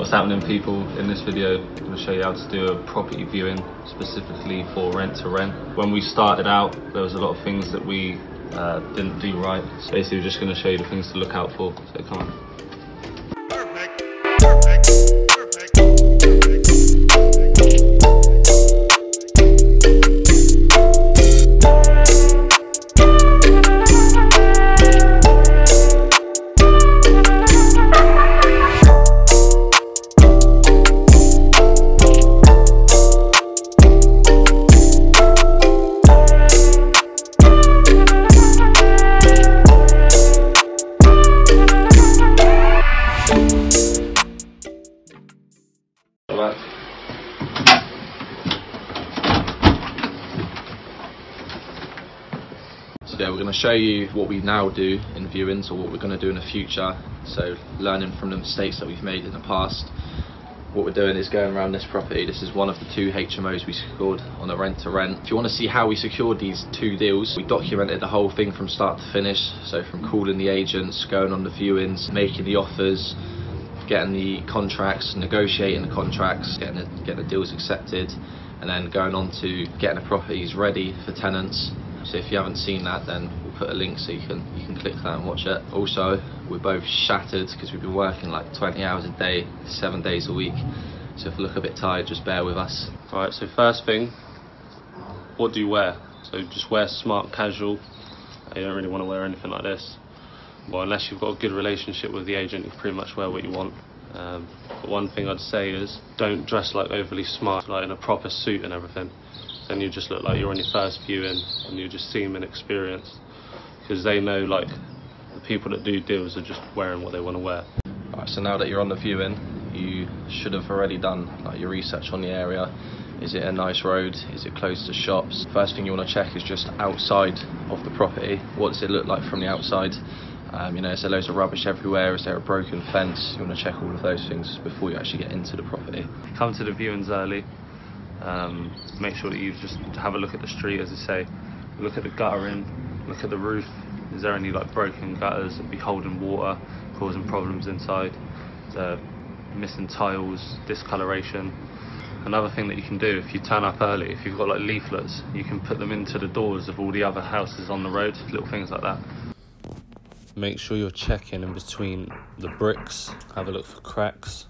What's happening people, in this video I'm going to show you how to do a property viewing specifically for rent to rent. When we started out there was a lot of things that we uh, didn't do right. So basically we're just going to show you the things to look out for. So come on. Perfect. Perfect. Show you what we now do in viewings or what we're going to do in the future. So learning from the mistakes that we've made in the past. What we're doing is going around this property. This is one of the two HMOs we secured on a rent to rent. If you want to see how we secured these two deals, we documented the whole thing from start to finish. So from calling the agents, going on the viewings, making the offers, getting the contracts, negotiating the contracts, getting the, getting the deals accepted, and then going on to getting the properties ready for tenants. So if you haven't seen that, then put a link so you can you can click that and watch it. Also, we're both shattered because we've been working like 20 hours a day, seven days a week. So if we look a bit tired, just bear with us. All right. So first thing, what do you wear? So just wear smart casual. You don't really want to wear anything like this. Well, unless you've got a good relationship with the agent, you pretty much wear what you want. Um, but one thing I'd say is don't dress like overly smart, like in a proper suit and everything. Then you just look like you're on your first viewing and you just seem inexperienced. Because they know, like, the people that do deals are just wearing what they want to wear. Alright, so now that you're on the viewing, you should have already done like your research on the area. Is it a nice road? Is it close to shops? First thing you want to check is just outside of the property. What does it look like from the outside? Um, you know, is there loads of rubbish everywhere? Is there a broken fence? You want to check all of those things before you actually get into the property. Come to the viewings early. Um, make sure that you just have a look at the street, as I say. Look at the guttering. Look at the roof. Is there any like broken gutters that be holding water, causing problems inside? Is there uh, missing tiles, discoloration? Another thing that you can do if you turn up early, if you've got like leaflets, you can put them into the doors of all the other houses on the road, little things like that. Make sure you're checking in between the bricks, have a look for cracks.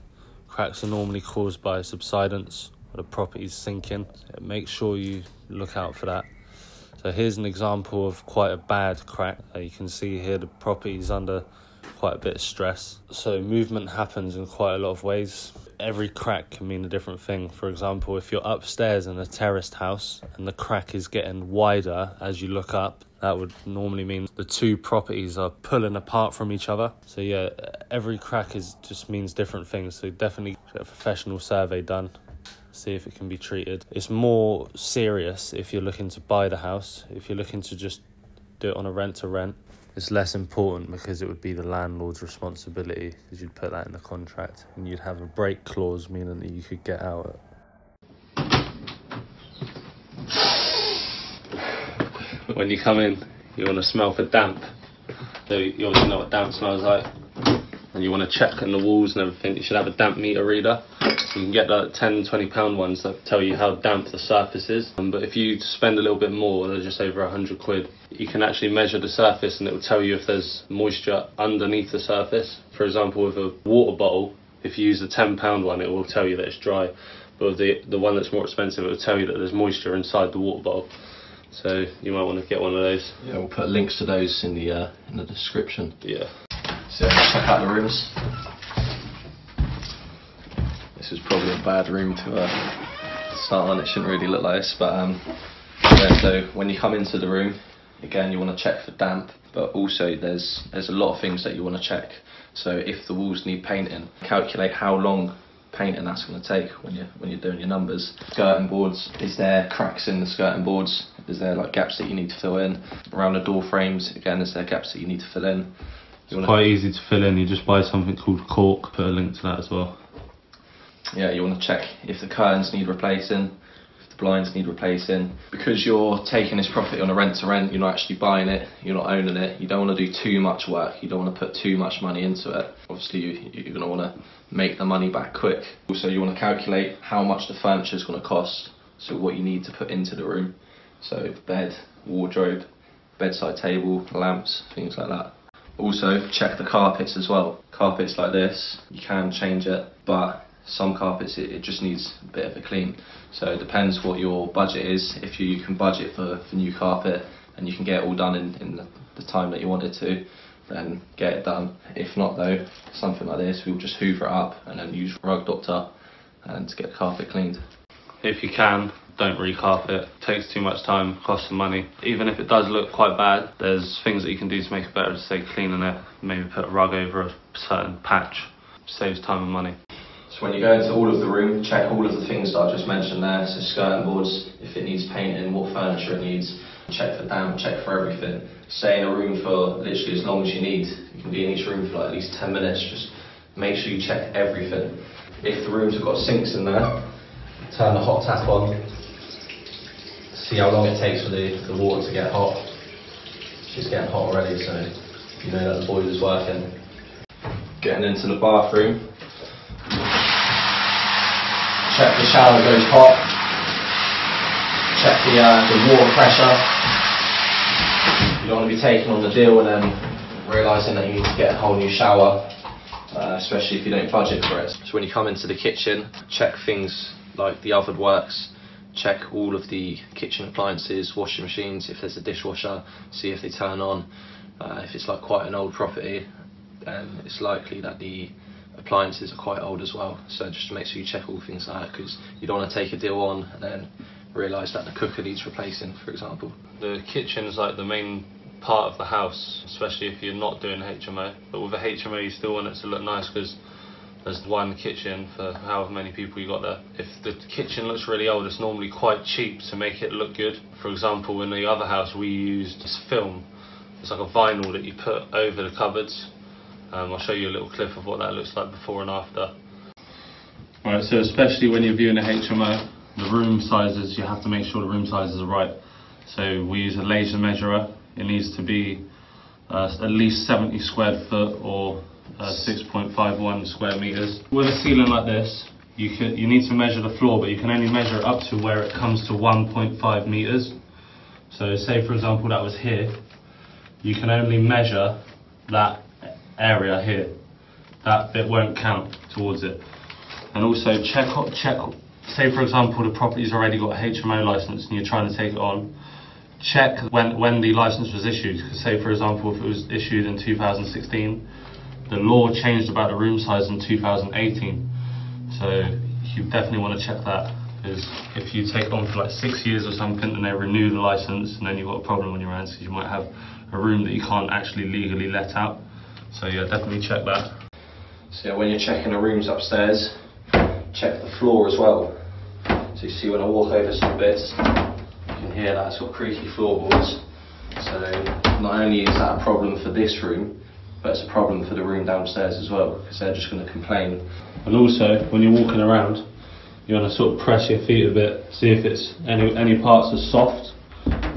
Cracks are normally caused by subsidence the property's sinking. Make sure you look out for that. So here's an example of quite a bad crack. Uh, you can see here the property is under quite a bit of stress. So movement happens in quite a lot of ways. Every crack can mean a different thing. For example, if you're upstairs in a terraced house and the crack is getting wider as you look up, that would normally mean the two properties are pulling apart from each other. So yeah, every crack is just means different things. So definitely get a professional survey done see if it can be treated. It's more serious if you're looking to buy the house. If you're looking to just do it on a rent to rent, it's less important because it would be the landlord's responsibility because you'd put that in the contract and you'd have a break clause meaning that you could get out. When you come in, you want to smell for damp. So you obviously know what damp smells like. And you want to check on the walls and everything. You should have a damp meter reader. You can get the 10, 20 pound ones that tell you how damp the surface is. Um, but if you spend a little bit more, they're just over 100 quid, you can actually measure the surface and it will tell you if there's moisture underneath the surface. For example, with a water bottle, if you use the 10 pound one, it will tell you that it's dry. But the, the one that's more expensive, it will tell you that there's moisture inside the water bottle. So you might want to get one of those. Yeah, we'll put links to those in the uh, in the description. Yeah. So check out the rooms. This is probably a bad room to uh, start on. It shouldn't really look like this, but um, yeah. So when you come into the room, again you want to check for damp, but also there's there's a lot of things that you want to check. So if the walls need painting, calculate how long painting that's going to take when you when you're doing your numbers. Skirting boards, is there cracks in the skirting boards? Is there like gaps that you need to fill in? Around the door frames, again, is there gaps that you need to fill in? Wanna- Quite easy to fill in. You just buy something called caulk. Put a link to that as well. yeah, you want to check if the curtains need replacing, if the blinds need replacing. Because you're taking this profit on a rent to rent, you're not actually buying it, you're not owning it, you don't want to do too much work, you don't want to put too much money into it. Obviously, you, you're going to want to make the money back quick. Also, you want to calculate how much the furniture is going to cost, so what you need to put into the room. So, bed, wardrobe, bedside table, lamps, things like that. Also, check the carpets as well. Carpets like this, you can change it, but some carpets it, it just needs a bit of a clean. So it depends what your budget is. If you, you can budget for, for new carpet and you can get it all done in, in the, the time that you wanted to, then get it done. If not though, something like this, we'll just hoover it up and then use rug doctor and to get the carpet cleaned. If you can, don't recarpet. Takes too much time, costs some money. Even if it does look quite bad, there's things that you can do to make it better. Say cleaning it, maybe put a rug over a certain patch. Saves time and money. So when you go into all of the room, check all of the things that I just mentioned there. So skirting boards, if it needs painting, what furniture it needs. Check for damp, check for everything. Stay in a room for literally as long as you need. You can be in each room for like at least 10 minutes. Just make sure you check everything. If the rooms have got sinks in there, turn the hot tap on. See how long it takes for the, the water to get hot. It's getting hot already, so you know that the boiler's working. Getting into the bathroom, check the shower goes hot, check the, uh, the water pressure. You don't want to be taking on the deal and then realising that you need to get a whole new shower, uh, especially if you don't budget for it. So when you come into the kitchen, check things like the oven works, check all of the kitchen appliances, washing machines, if there's a dishwasher, see if they turn on. Uh, if it's like quite an old property, then it's likely that the appliances are quite old as well. So just make sure you check all things like that because you don't want to take a deal on and then realise that the cooker needs replacing, for example. The kitchen is like the main part of the house, especially if you're not doing HMO. But with a HMO, you still want it to look nice because there's one kitchen for however many people you got there. If the kitchen looks really old, it's normally quite cheap to make it look good. For example, in the other house, we used this film. It's like a vinyl that you put over the cupboards. Um, I'll show you a little clip of what that looks like before and after. Alright, so especially when you're viewing a HMO, the room sizes, you have to make sure the room sizes are right. So we use a laser measurer. It needs to be uh, at least 70 square foot or uh, 6.51 square meters. With a ceiling like this, you can you need to measure the floor, but you can only measure up to where it comes to 1.5 meters. So say for example that was here, you can only measure that area here. That bit won't count towards it. And also check check. Say for example the property's already got a HMO license and you're trying to take it on. Check when when the license was issued. Say for example if it was issued in 2016, the law changed about the room size in 2018. So you definitely want to check that. Because if you take on for like six years or something and they renew the license, and then you've got a problem on your hands because you might have a room that you can't actually legally let out. So yeah, definitely check that. So yeah, when you're checking the rooms upstairs, check the floor as well. So you see when I walk over some bits, you can hear that it's got creaky floorboards. So not only is that a problem for this room, but it's a problem for the room downstairs as well, because they're just going to complain. And also, when you're walking around, you want to sort of press your feet a bit, see if it's any any parts are soft.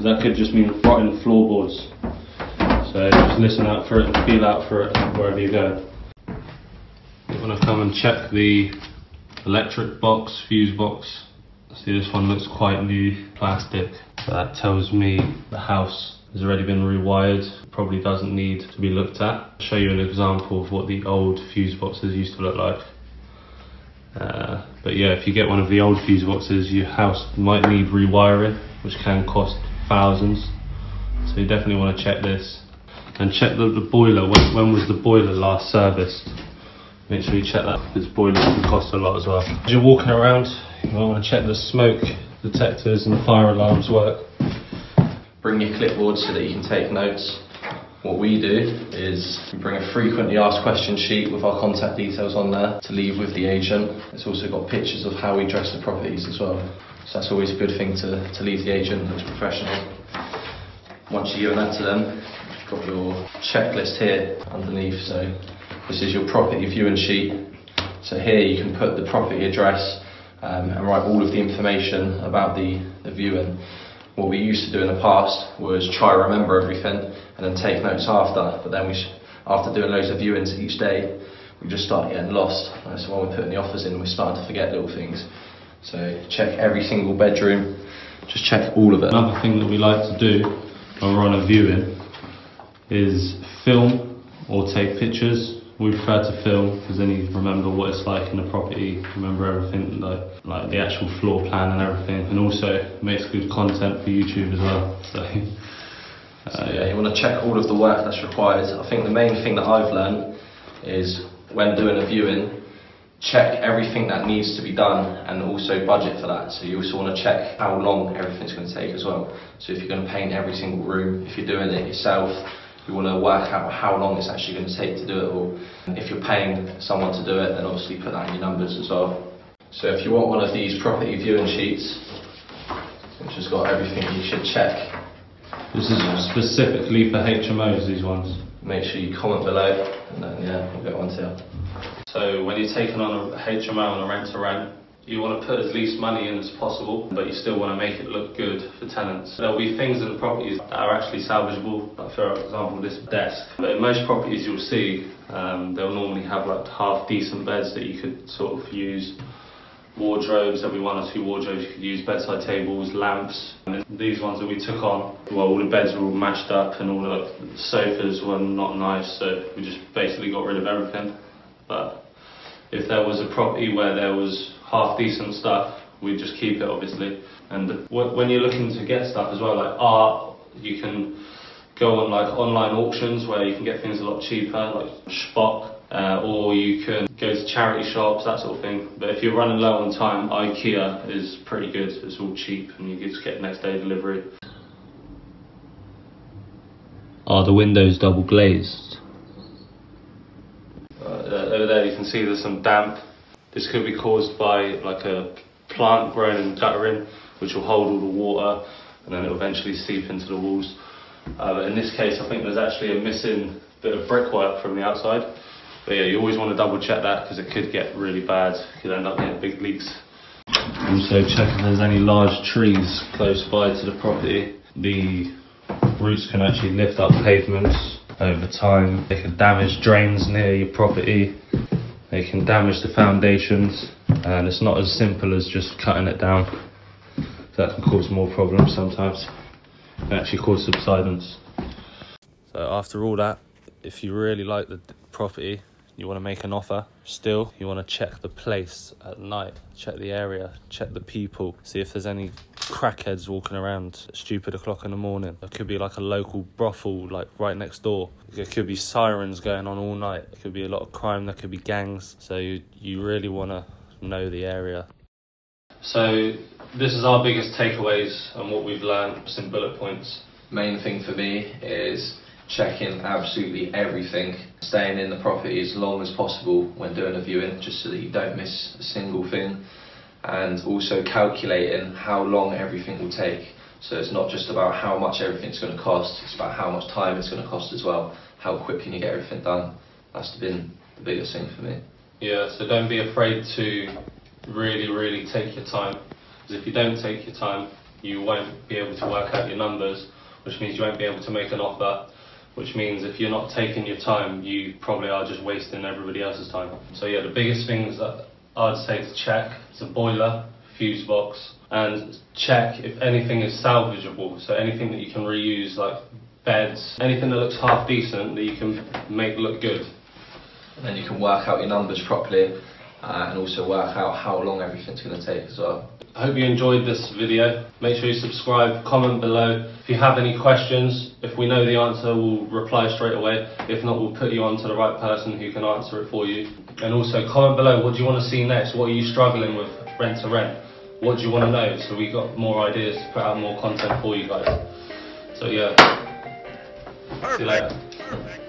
That could just mean rotten floorboards. So just listen out for it and feel out for it wherever you go. You want to come and check the electric box, fuse box. See, this one looks quite new, plastic. That tells me the house has already been rewired. Probably doesn't need to be looked at. I'll show you an example of what the old fuse boxes used to look like. Uh, but yeah, if you get one of the old fuse boxes, your house might need rewiring, which can cost thousands. So you definitely want to check this. And check the, the boiler, when, when was the boiler last serviced? Make sure you check that, because boilers can cost a lot as well. As you're walking around, you might want to check the smoke detectors and fire alarms work. Bring your clipboard so that you can take notes. What we do is we bring a frequently asked question sheet with our contact details on there to leave with the agent. It's also got pictures of how we dress the properties as well. So that's always a good thing to, to leave the agent, looks professional. Once you've given that to them, you've got your checklist here underneath. So this is your property viewing sheet. So here you can put the property address um, and write all of the information about the, the viewing. What we used to do in the past was try to remember everything and then take notes after, but then we, after doing loads of viewings each day, we just start getting lost. So when we're putting the offers in, we're starting to forget little things. So check every single bedroom, just check all of it. Another thing that we like to do when we're on a viewing is film or take pictures. We prefer to film because then you remember what it's like in the property, remember everything like like the actual floor plan and everything, and also makes good content for YouTube as well. So, uh, yeah, you want to check all of the work that's required. I think the main thing that I've learned is when doing a viewing, check everything that needs to be done and also budget for that. So you also want to check how long everything's going to take as well. So if you're going to paint every single room, if you're doing it yourself, you want to work out how long it's actually going to take to do it all. If you're paying someone to do it, then obviously put that in your numbers as well. So if you want one of these property viewing sheets, which has got everything you should check, this is specifically for HMOs. These ones. make sure you comment below and then yeah, we'll get one to you. So when you're taking on a HMO and a rent to rent, you want to put as least money in as possible, but you still want to make it look good for tenants. There'll be things in the properties that are actually salvageable, like for example this desk. But in most properties you'll see, um, they'll normally have like half decent beds that you could sort of use. Wardrobes, every one or two wardrobes you could use, bedside tables, lamps. And these ones that we took on, well, all the beds were all mashed up and all the sofas were not nice, so we just basically got rid of everything. But if there was a property where there was half decent stuff, we'd just keep it obviously. And when you're looking to get stuff as well, like art, you can go on like online auctions where you can get things a lot cheaper, like Spock, uh, or you can go to charity shops, that sort of thing. But if you're running low on time, IKEA is pretty good. It's all cheap and you just get next day delivery. Are the windows double glazed? Uh, over there you can see there's some damp. This could be caused by like a plant growing in guttering, which will hold all the water and then it will eventually seep into the walls. Uh, in this case, I think there's actually a missing bit of brickwork from the outside. But yeah, you always want to double check that because it could get really bad. You could end up getting big leaks. Also check if there's any large trees close by to the property. The roots can actually lift up pavements over time. They can damage drains near your property. They can damage the foundations, and it's not as simple as just cutting it down. That can cause more problems sometimes, and actually cause subsidence. So after all that, if you really like the property, you want to make an offer. Still, you want to check the place at night, check the area, check the people, see if there's any crackheads walking around at stupid o'clock in the morning. it could be like a local brothel like right next door. it could be sirens going on all night. it could be a lot of crime. There could be gangs. So you, you really want to know the area. So this is our biggest takeaways and what we've learned in bullet points. Main thing for me is checking absolutely everything, staying in the property as long as possible when doing a viewing, just so that you don't miss a single thing, and also calculating how long everything will take. So it's not just about how much everything's going to cost, it's about how much time it's going to cost as well. How quick can you get everything done? That's been the biggest thing for me. Yeah, so don't be afraid to really, really take your time. Because if you don't take your time, you won't be able to work out your numbers, which means you won't be able to make an offer. Which means if you're not taking your time, you probably are just wasting everybody else's time. So yeah, the biggest things that I'd say to check is a boiler, fuse box, and check if anything is salvageable. So anything that you can reuse, like beds, anything that looks half decent that you can make look good. And then you can work out your numbers properly, uh, and also work out how long everything's going to take as well. I hope you enjoyed this video. Make sure you subscribe, comment below. If you have any questions, if we know the answer, we'll reply straight away. If not, we'll put you on to the right person who can answer it for you. And also comment below, what do you want to see next? What are you struggling with rent to rent? What do you want to know? So we got more ideas to put out more content for you guys. So yeah, see you later. Perfect. Perfect.